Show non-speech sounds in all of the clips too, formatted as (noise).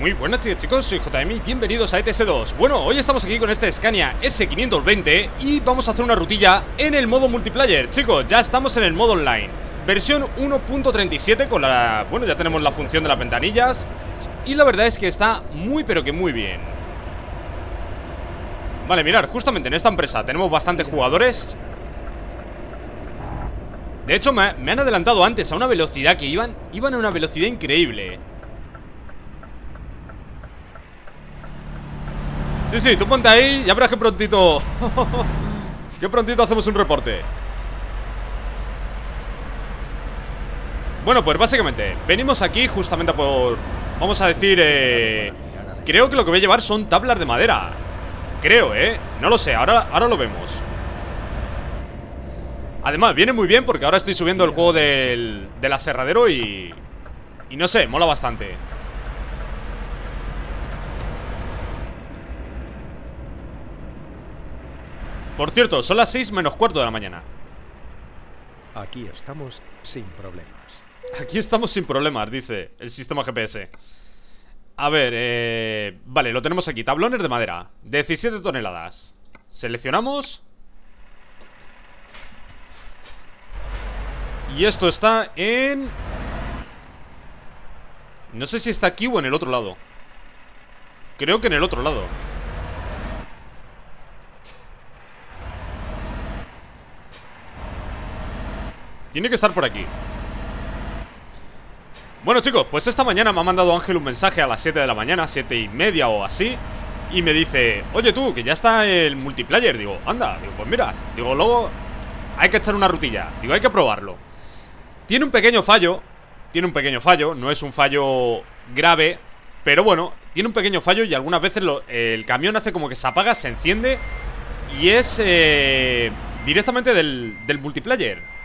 Muy buenas chicos, soy JM bienvenidos a ETS2 Bueno, hoy estamos aquí con este Scania S520 Y vamos a hacer una rutilla en el modo multiplayer. Chicos, ya estamos en el modo online. Versión 1.37 con la... Bueno, ya tenemos la función de las ventanillas Y la verdad es que está muy pero que muy bien. Vale, mirar, justamente en esta empresa tenemos bastantes jugadores. De hecho, me han adelantado antes a una velocidad que iban Iban a una velocidad increíble Sí, sí, tú ponte ahí Ya verás que prontito. (laughs) Que prontito hacemos un reporte. Bueno, pues básicamente Venimos aquí justamente por Vamos a decir eh, Creo que lo que voy a llevar son tablas de madera. Creo, eh No lo sé, ahora, ahora lo vemos. Además, viene muy bien porque ahora estoy subiendo el juego del, del aserradero y... Y no sé, mola bastante Por cierto, son las 6 menos cuarto de la mañana. Aquí estamos sin problemas. Aquí estamos sin problemas, dice el sistema GPS A ver, eh... Vale, lo tenemos aquí. Tablones de madera 17 toneladas. Seleccionamos. Y esto está en... No sé si está aquí o en el otro lado. Creo que en el otro lado Tiene que estar por aquí. Bueno chicos, pues esta mañana me ha mandado Ángel un mensaje a las 7 de la mañana 7 y media o así Y me dice, oye tú, que ya está el multiplayer Digo, anda, digo, pues mira Digo, luego hay que echar una rutilla Digo, hay que probarlo Tiene un pequeño fallo Tiene un pequeño fallo, no es un fallo grave Pero bueno, tiene un pequeño fallo Y algunas veces el camión hace como que se apaga, se enciende Y es eh, directamente del multiplayer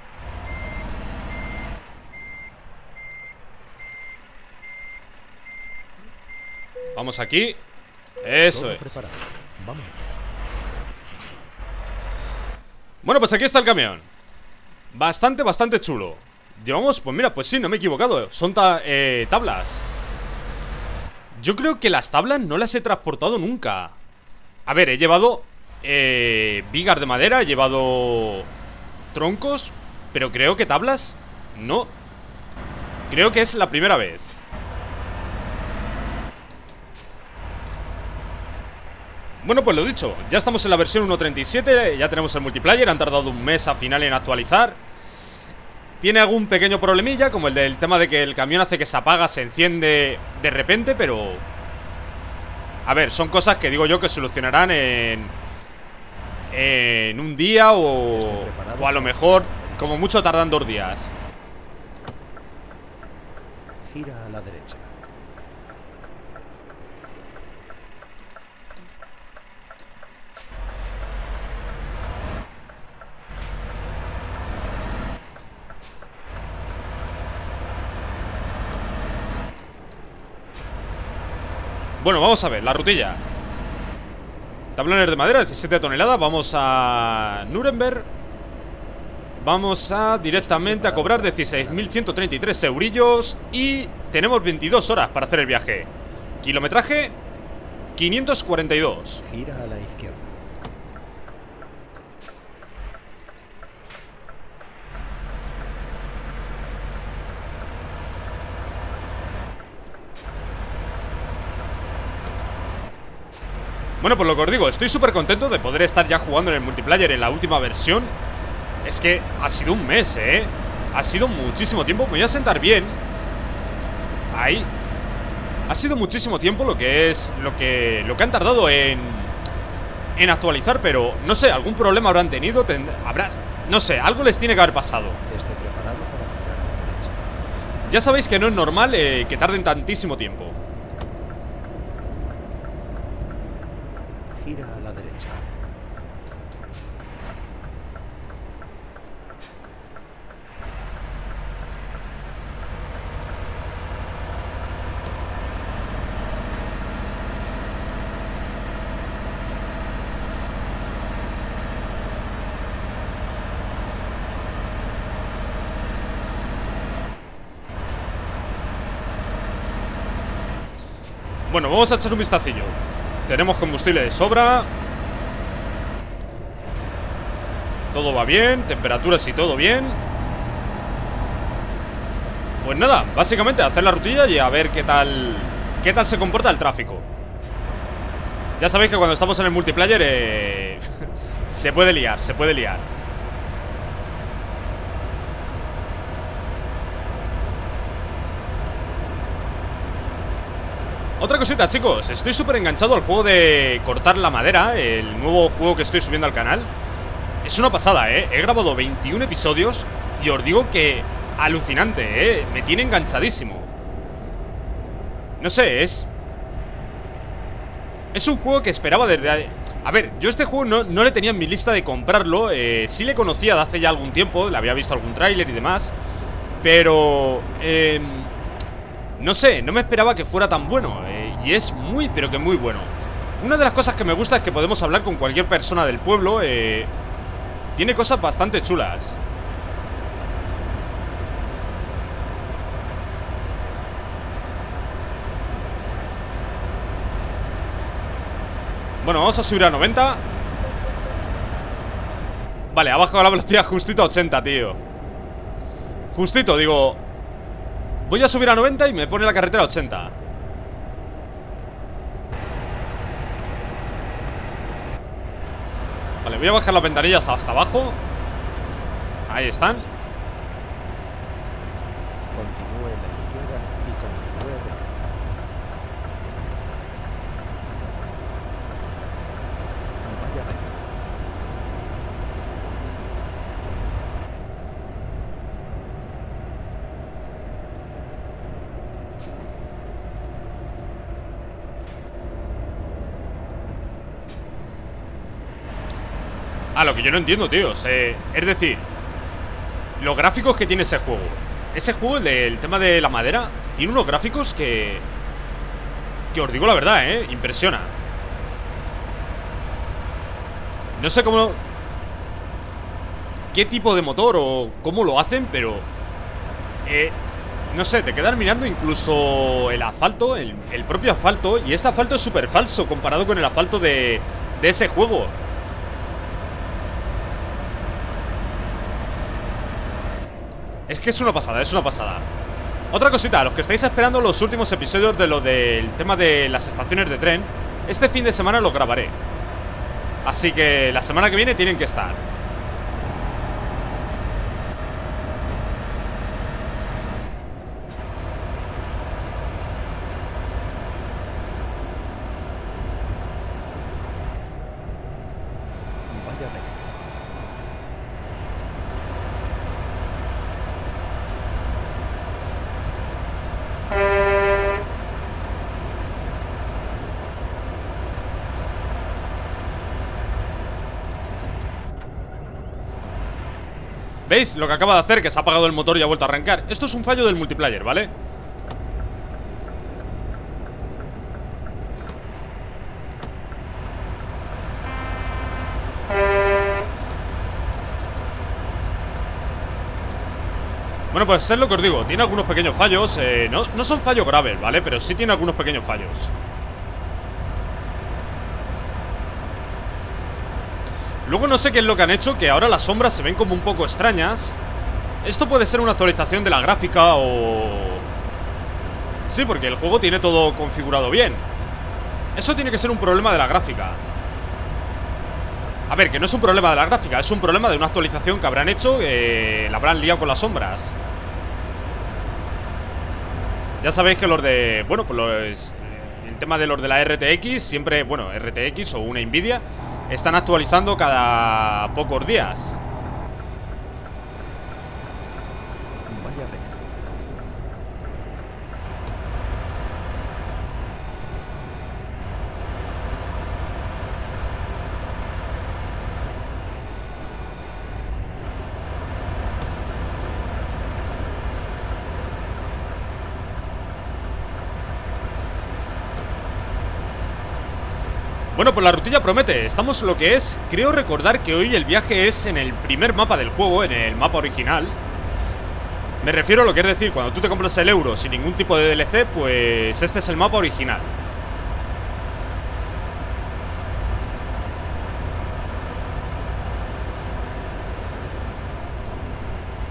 Vamos aquí. Eso es. Bueno, pues aquí está el camión. Bastante, bastante chulo. Llevamos, pues mira, pues sí, no me he equivocado. Son eh, tablas. Yo creo que las tablas no las he transportado nunca. A ver, he llevado eh, Vigas de madera, he llevado Troncos Pero creo que tablas No. Creo que es la primera vez Bueno, pues lo dicho, ya estamos en la versión 1.37 Ya tenemos el multiplayer, han tardado un mes a final en actualizar. Tiene algún pequeño problemilla Como el del tema de que el camión hace que se apaga, se enciende de repente Pero... A ver, son cosas que digo yo que solucionarán en... En un día o... O a lo mejor, como mucho tardan dos días. Gira a la derecha Bueno, vamos a ver, la rutilla. Tablones de madera, 17 toneladas Vamos a Nuremberg. Vamos a directamente a cobrar 16.133 eurillos Y tenemos 22 horas para hacer el viaje. Kilometraje 542 Gira a la izquierda Bueno, pues lo que os digo, estoy súper contento de poder estar ya jugando en el multiplayer en la última versión. Es que ha sido un mes, ¿eh? Ha sido muchísimo tiempo, me voy a sentar bien. Ahí. Ha sido muchísimo tiempo lo que es Lo que, lo que han tardado en En actualizar, pero no sé Algún problema habrán tenido, habrá No sé, algo les tiene que haber pasado. Preparado para Ya sabéis que no es normal eh, que tarden tantísimo tiempo Bueno, vamos a echar un vistacillo. Tenemos combustible de sobra. Todo va bien Temperaturas y todo bien. Pues nada, básicamente hacer la rutilla Y a ver qué tal Qué tal se comporta el tráfico. Ya sabéis que cuando estamos en el multiplayer eh, (laughs) Se puede liar, se puede liar Otra cosita, chicos Estoy súper enganchado al juego de cortar la madera El nuevo juego que estoy subiendo al canal Es una pasada, ¿eh? He grabado 21 episodios Y os digo que alucinante, ¿eh? Me tiene enganchadísimo No sé, es... Es un juego que esperaba desde... A ver, yo este juego no, no le tenía en mi lista de comprarlo eh, Sí le conocía de hace ya algún tiempo Le había visto algún tráiler y demás Pero... Eh, no sé, no me esperaba que fuera tan bueno eh, Y es muy, pero que muy bueno. Una de las cosas que me gusta es que podemos hablar con cualquier persona del pueblo eh, Tiene cosas bastante chulas. Bueno, vamos a subir a 90 Vale, ha bajado la velocidad justito a 80, tío. Justito, digo Voy a subir a 90 y me pone la carretera a 80 Vale, voy a bajar las ventanillas hasta abajo. Ahí están Continúe en la izquierda y continúe recto. Vaya recto. Ah, lo que yo no entiendo, tíos eh, Es decir Los gráficos que tiene ese juego. Ese juego, el del tema de la madera Tiene unos gráficos que Que os digo la verdad, eh Impresiona. No sé cómo Qué tipo de motor o cómo lo hacen, pero eh, No sé, te quedas mirando incluso el asfalto el, el propio asfalto Y este asfalto es súper falso comparado con el asfalto de, de ese juego que es una pasada, es una pasada. Otra cosita, los que estáis esperando los últimos episodios de lo del tema de las estaciones de tren Este fin de semana lo grabaré. Así que la semana que viene tienen que estar ¿Veis lo que acaba de hacer? Que se ha apagado el motor y ha vuelto a arrancar Esto es un fallo del multiplayer, ¿vale? Bueno, pues es lo que os digo Tiene algunos pequeños fallos eh, no, no son fallos graves, ¿vale? Pero sí tiene algunos pequeños fallos Luego no sé qué es lo que han hecho Que ahora las sombras se ven como un poco extrañas. Esto puede ser una actualización de la gráfica o... Sí, porque el juego tiene todo configurado bien. Eso tiene que ser un problema de la gráfica. A ver, que no es un problema de la gráfica Es un problema de una actualización que habrán hecho Que la habrán liado con las sombras. Ya sabéis que los de... Bueno, pues los... El tema de los de la RTX Siempre, bueno, RTX o una Nvidia están actualizando cada pocos días promete, estamos lo que es. Creo recordar que hoy el viaje es en el primer mapa del juego, en el mapa original. Me refiero a lo que es decir, cuando tú te compras el euro sin ningún tipo de DLC, pues este es el mapa original.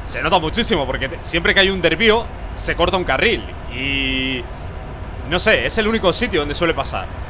Se nota muchísimo, porque siempre que hay un dervío, se corta un carril. Y... No sé, es el único sitio donde suele pasar.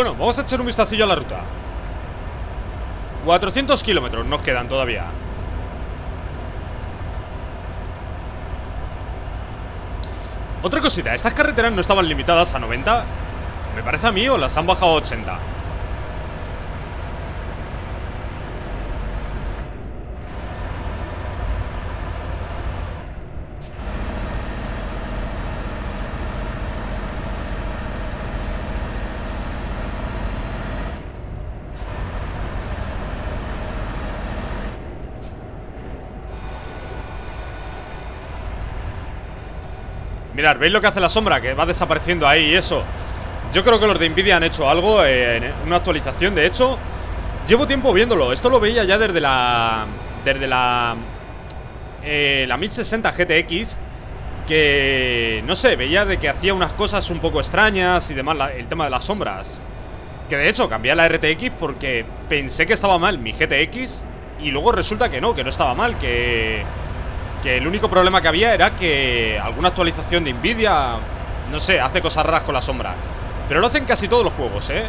Bueno, vamos a echar un vistacillo a la ruta. 400 kilómetros nos quedan todavía. Otra cosita, estas carreteras no estaban limitadas a 90 Me parece a mí o las han bajado a 80 Mirad, ¿veis lo que hace la sombra? Que va desapareciendo ahí y eso. Yo creo que los de Nvidia han hecho algo eh, una actualización, de hecho Llevo tiempo viéndolo, esto lo veía ya desde la... Desde la... Eh, la 1060 GTX Que... No sé, veía de que hacía unas cosas un poco extrañas Y demás, el tema de las sombras. Que de hecho cambié a la RTX porque pensé que estaba mal mi GTX Y luego resulta que no, que no estaba mal Que que el único problema que había era que alguna actualización de Nvidia, no sé, hace cosas raras con la sombra. Pero lo hacen casi todos los juegos, ¿eh?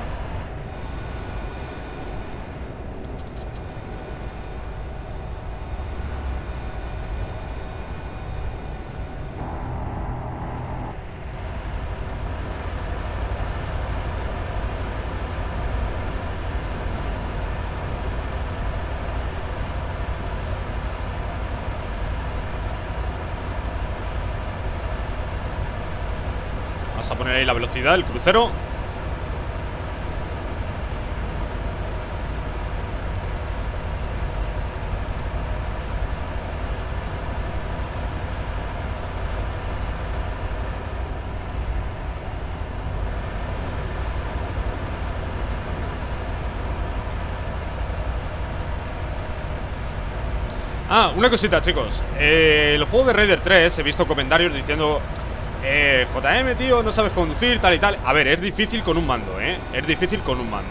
Vamos a poner ahí la del crucero. Ah, una cosita chicos. Eh, El juego de Raider 3 He visto comentarios diciendo eh, JM, tío, no sabes conducir, tal y tal A ver, es difícil con un mando, ¿eh? Es difícil con un mando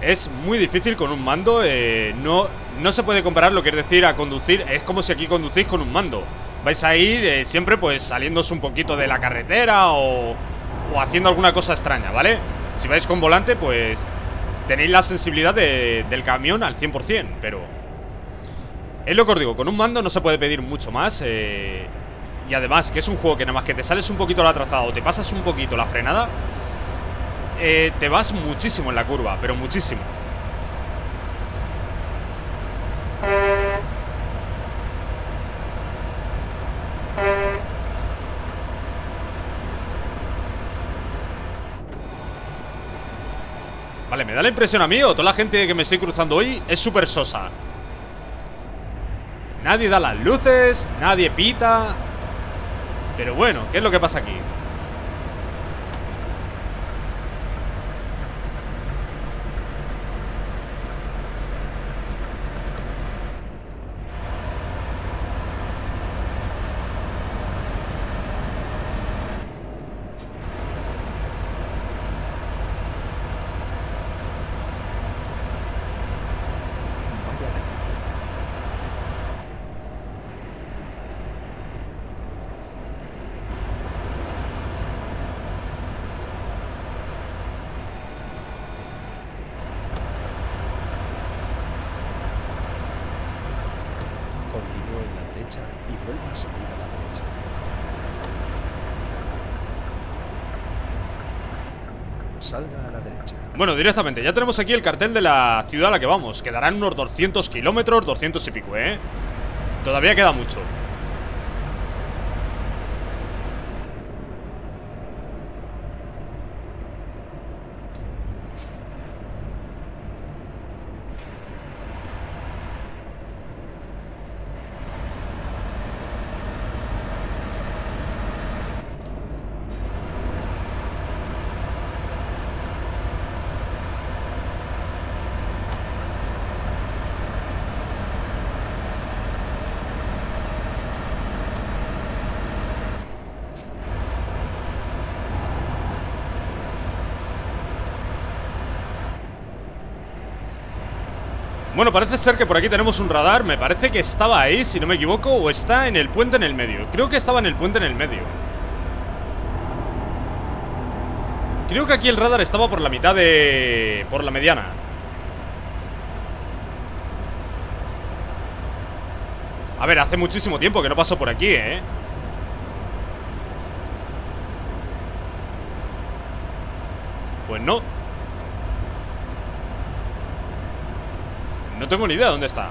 Es muy difícil con un mando eh, no, no se puede comparar lo que es decir a conducir Es como si aquí conducís con un mando Vais a ir eh, siempre pues saliéndose un poquito de la carretera o, o haciendo alguna cosa extraña, ¿vale? Si vais con volante, pues tenéis la sensibilidad del camión al 100%, pero... Es lo que os digo, con un mando no se puede pedir mucho más eh, y además, que es un juego que nada más que te sales un poquito la trazada o te pasas un poquito la frenada, eh, te vas muchísimo en la curva, pero muchísimo. Vale, me da la impresión a mí toda la gente que me estoy cruzando hoy es súper sosa. Nadie da las luces, nadie pita, pero bueno, ¿qué es lo que pasa aquí? Salga a la derecha. Bueno, directamente, ya tenemos aquí el cartel de la ciudad a la que vamos Quedarán unos 200 kilómetros, 200 y pico, ¿eh? Todavía queda mucho Bueno, parece ser que por aquí tenemos un radar. Me parece que estaba ahí, si no me equivoco O está en el puente en el medio. Creo que estaba en el puente en el medio. Creo que aquí el radar estaba por la mitad de... Por la mediana. A ver, hace muchísimo tiempo que no paso por aquí, ¿eh? Pues no No tengo ni idea de dónde está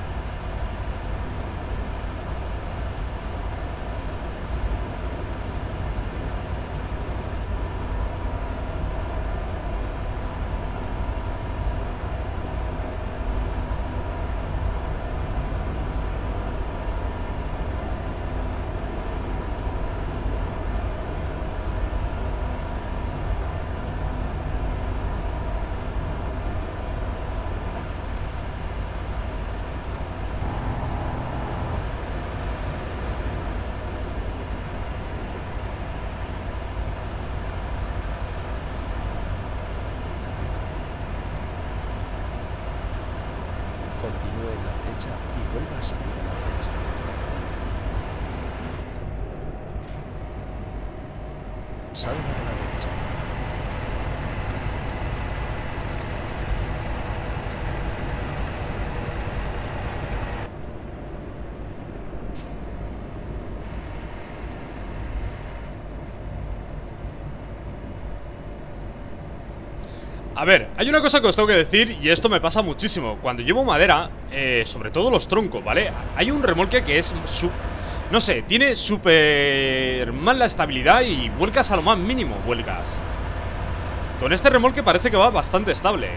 Continúe en la derecha y vuelva a salir a la derecha. Salga a la derecha. A ver, hay una cosa que os tengo que decir Y esto me pasa muchísimo. Cuando llevo madera, eh, sobre todo los troncos, ¿vale? Hay un remolque que es su- No sé, tiene súper mala estabilidad Y vuelcas a lo más mínimo, vuelcas. Con este remolque parece que va bastante estable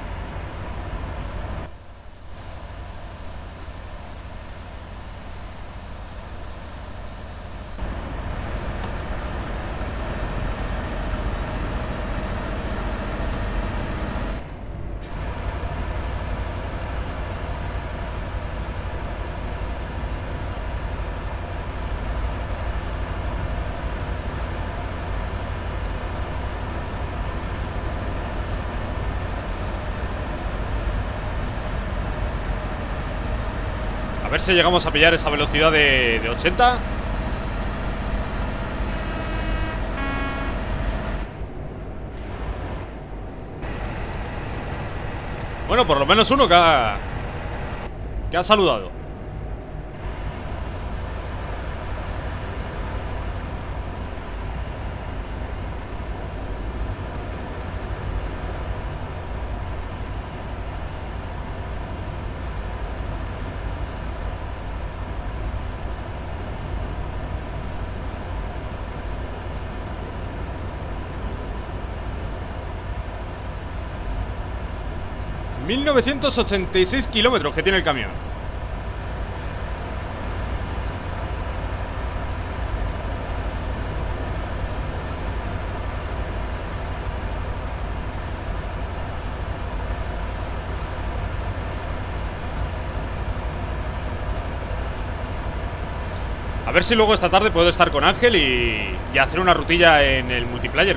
si llegamos a pillar esa velocidad de, de 80 Bueno, por lo menos uno que ha, que ha saludado ¿1986 kilómetros que tiene el camión? A ver si luego esta tarde puedo estar con Ángel y, y hacer una rutilla en el multiplayer.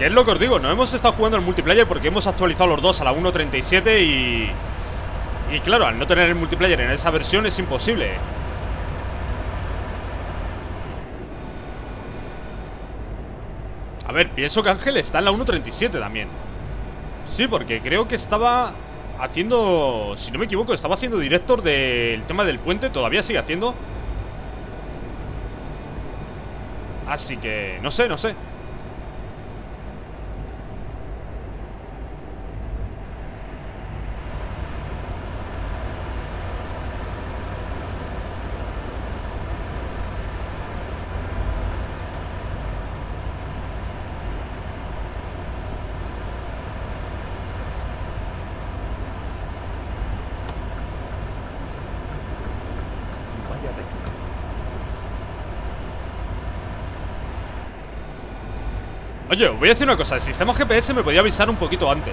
Que es lo que os digo, no hemos estado jugando el multiplayer porque hemos actualizado los dos a la 1.37 y... Y claro, al no tener el multiplayer en esa versión es imposible. A ver, pienso que Ángel está en la 1.37 también. Sí, porque creo que estaba haciendo... Si no me equivoco, estaba haciendo director del tema del puente. Todavía sigue haciendo. Así que... No sé, no sé. Voy a decir una cosa. El sistema GPS me podía avisar un poquito antes.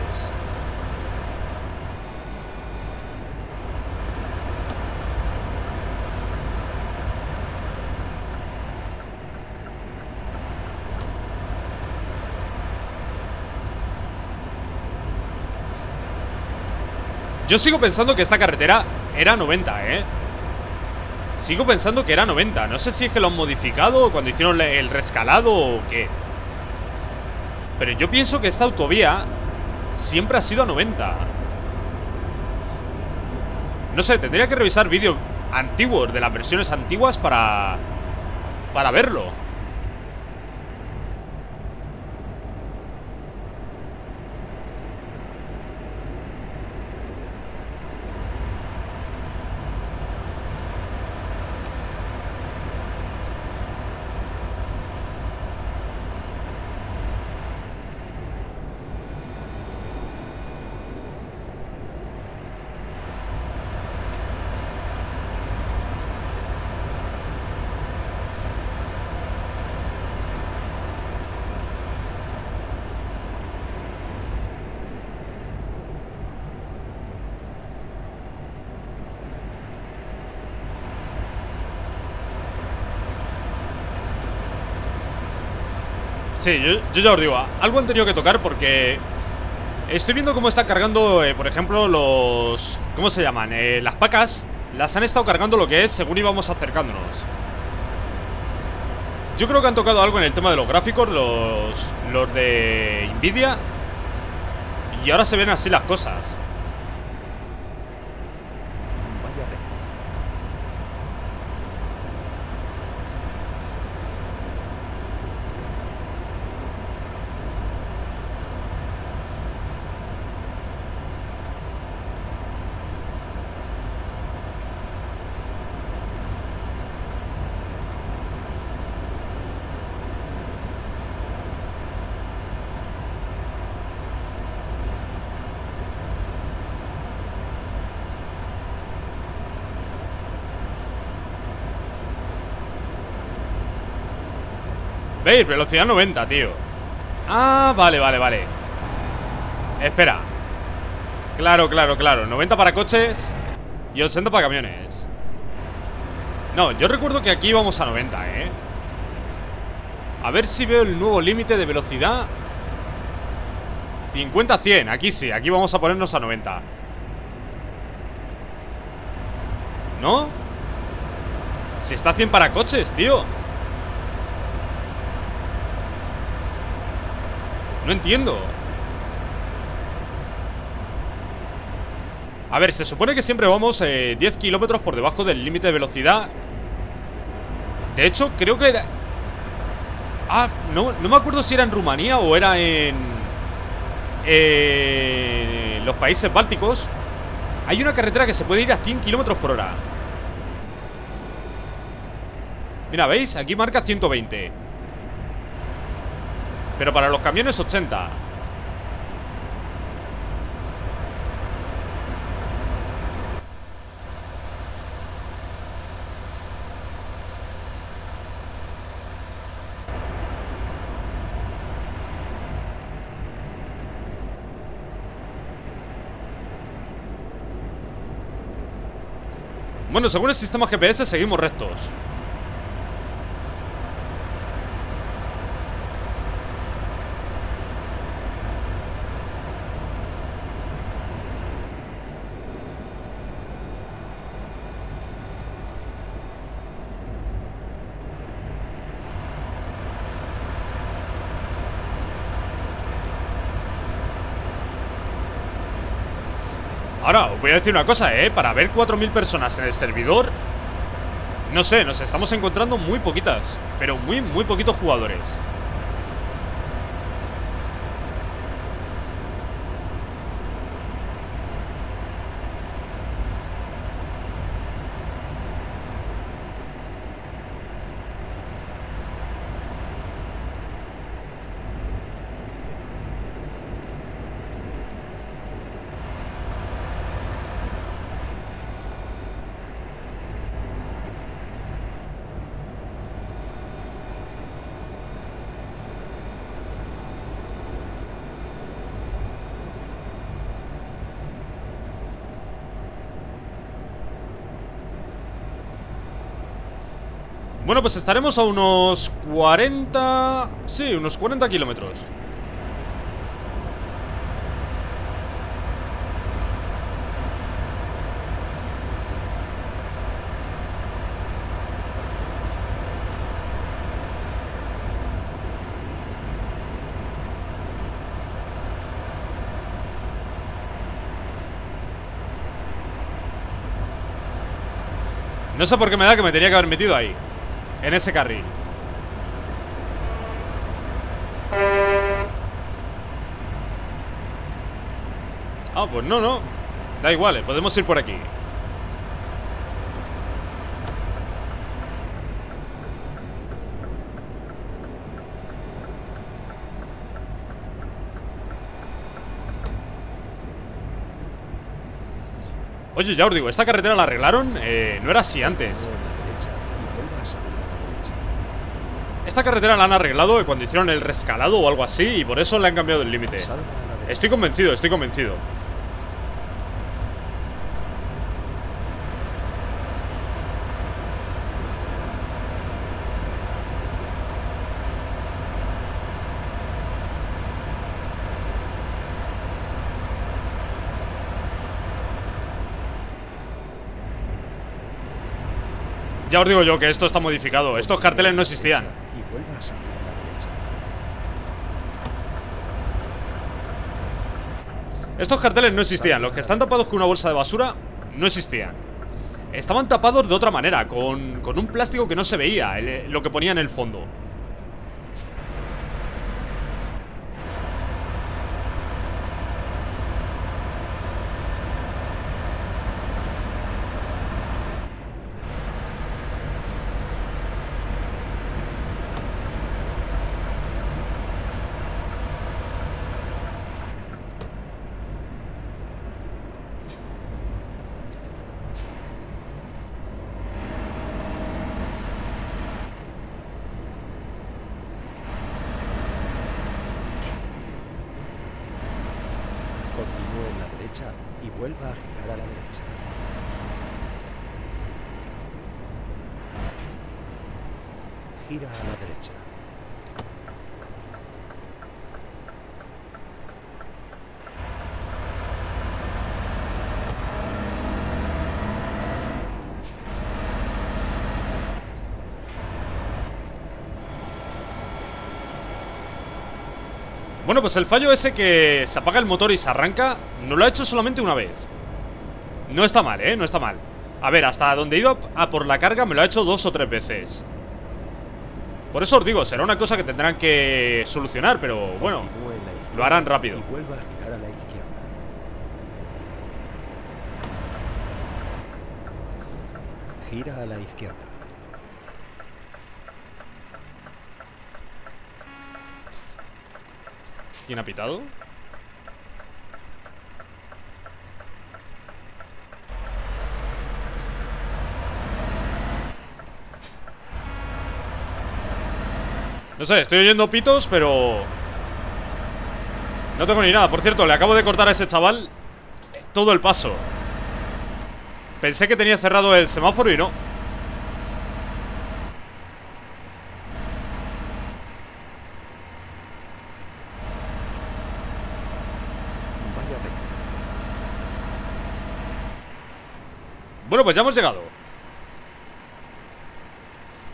Yo sigo pensando que esta carretera era 90, ¿eh? Sigo pensando que era 90 No sé si es que lo han modificado cuando hicieron el rescalado o qué Pero yo pienso que esta autovía Siempre ha sido a 90 No sé, tendría que revisar vídeos antiguos De las versiones antiguas para... Para verlo Sí, yo, ya os digo, algo han tenido que tocar porque Estoy viendo cómo está cargando, eh, por ejemplo, los... ¿Cómo se llaman? Eh, las pacas Las han estado cargando lo que es según íbamos acercándonos Yo creo que han tocado algo en el tema de los gráficos Los, los de Nvidia Y ahora se ven así las cosas ¿Veis? Velocidad 90, tío. Ah, vale, vale, vale. Espera. Claro, claro, claro. 90 para coches Y 80 para camiones. No, yo recuerdo que aquí vamos a 90, ¿eh? A ver si veo el nuevo límite de velocidad. 50-100, aquí sí, aquí vamos a ponernos a 90 ¿No? Si está 100 para coches, tío No entiendo. A ver, se supone que siempre vamos 10 eh, kilómetros por debajo del límite de velocidad. De hecho, creo que era... Ah, no, no me acuerdo si era en Rumanía o era en... En los países bálticos. Hay una carretera que se puede ir a 100 kilómetros por hora. Mira, ¿veis? Aquí marca 120 pero para los camiones 80 Bueno, según el sistema GPS seguimos rectos Ahora, os voy a decir una cosa, ¿eh? Para ver 4.000 personas en el servidor No sé, nos estamos encontrando muy poquitas Pero muy, muy poquitos jugadores Bueno, pues estaremos a unos 40... Sí, unos 40 kilómetros. No sé por qué me da que me tenía que haber metido ahí. En ese carril. Ah, pues no, no. Da igual, eh, podemos ir por aquí. Oye, ya os digo, ¿esta carretera la arreglaron? Eh, no era así antes Continúe en la derecha y vuelva a salir a la derecha. Esta carretera la han arreglado cuando hicieron el rescalado o algo así Y por eso le han cambiado el límite. Estoy convencido, estoy convencido. Ya os digo yo que esto está modificado. Estos carteles no existían Estos carteles no existían. Los que están tapados con una bolsa de basura No existían. Estaban tapados de otra manera Con, con un plástico que no se veía Lo que ponía en el fondo Continúe en la derecha y vuelva a girar a la derecha. A la derecha. Bueno, pues el fallo ese que se apaga el motor y se arranca No lo ha hecho solamente una vez No está mal, ¿eh? No está mal A ver, hasta donde he ido a por la carga Me lo ha hecho dos o tres veces Por eso os digo, será una cosa que tendrán que solucionar Pero bueno, lo harán rápido. Gira a la izquierda. ¿Quién ha pitado? No sé, estoy oyendo pitos, pero... No tengo ni nada. Por cierto, le acabo de cortar a ese chaval todo el paso. Pensé que tenía cerrado el semáforo y no. Bueno, pues ya hemos llegado.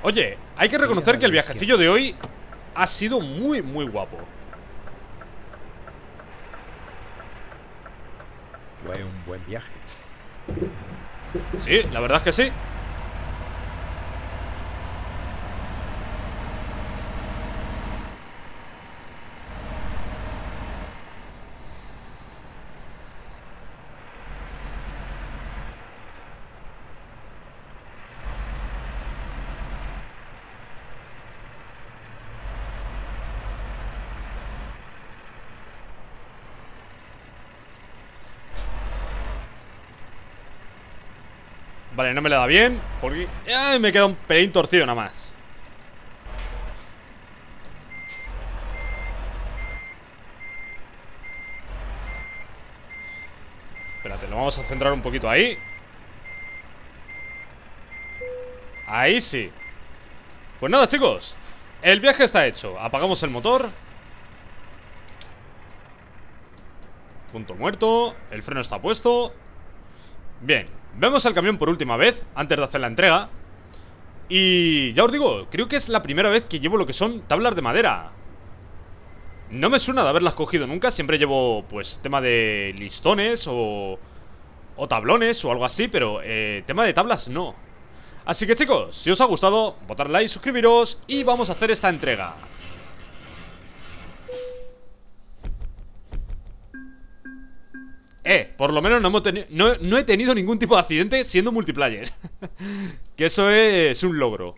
Oye, hay que reconocer que el viajecillo de hoy ha sido muy, muy guapo. Fue un buen viaje. Sí, la verdad es que sí. Vale, no me le da bien Porque ay, me queda un pelín torcido nada más. Espérate, lo vamos a centrar un poquito ahí. Ahí sí. Pues nada chicos El viaje está hecho. Apagamos el motor. Punto muerto El freno está puesto. Bien, vemos el camión por última vez Antes de hacer la entrega. Y ya os digo, creo que es la primera vez que llevo lo que son tablas de madera. No me suena de haberlas cogido nunca Siempre llevo, pues, tema de listones o, o tablones o algo así Pero eh, tema de tablas no. Así que chicos, si os ha gustado, votad like, suscribiros y vamos a hacer esta entrega Eh, por lo menos no, hemos no, no he tenido ningún tipo de accidente siendo multiplayer. (laughs) Que eso es un logro